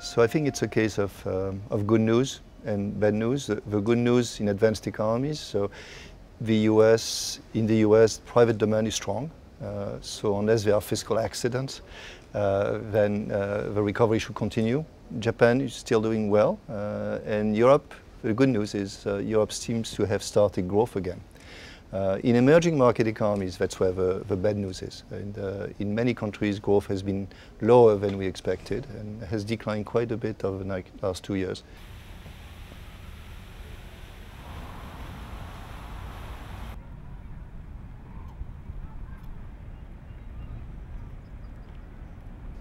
So I think it's a case of, um, of good news and bad news. The, the, good news in advanced economies, so the US, in the US, private demand is strong. Uh, so unless there are fiscal accidents, uh, then uh, the recovery should continue. Japan is still doing well, uh, and Europe, the good news is uh, Europe seems to have started growth again. Uh, in emerging market economies, that's where the, the bad news is. And uh, in many countries, growth has been lower than we expected and has declined quite a bit over the last two years.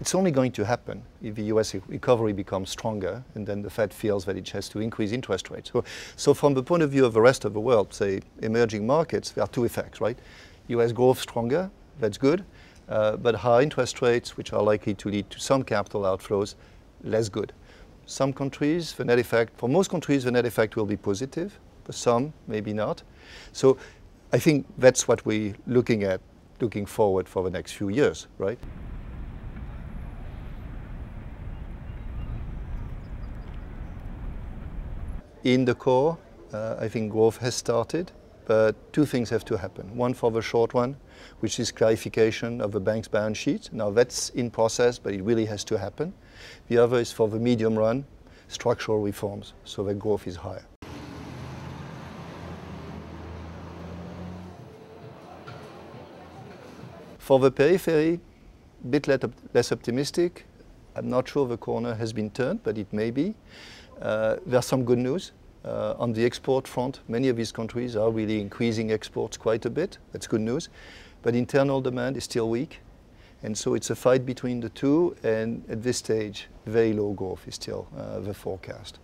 It's only going to happen if the US recovery becomes stronger and then the Fed feels that it has to increase interest rates. So, so from the point of view of the rest of the world, say emerging markets, there are two effects, right? US growth stronger, that's good, uh, but high interest rates, which are likely to lead to some capital outflows, less good. Some countries, the net effect, for most countries, the net effect will be positive, for some, maybe not. So I think that's what we're looking at, looking forward for the next few years, right? In the core, uh, I think growth has started, but two things have to happen. One for the short run, which is clarification of the bank's balance sheet. Now that's in process, but it really has to happen. The other is for the medium run, structural reforms, so that growth is higher. For the periphery, a bit less optimistic. I'm not sure the corner has been turned, but it may be. Uh, there's some good news. Uh, on the export front, many of these countries are really increasing exports quite a bit. That's good news. But internal demand is still weak. And so it's a fight between the two. And at this stage, very low growth is still uh, the forecast.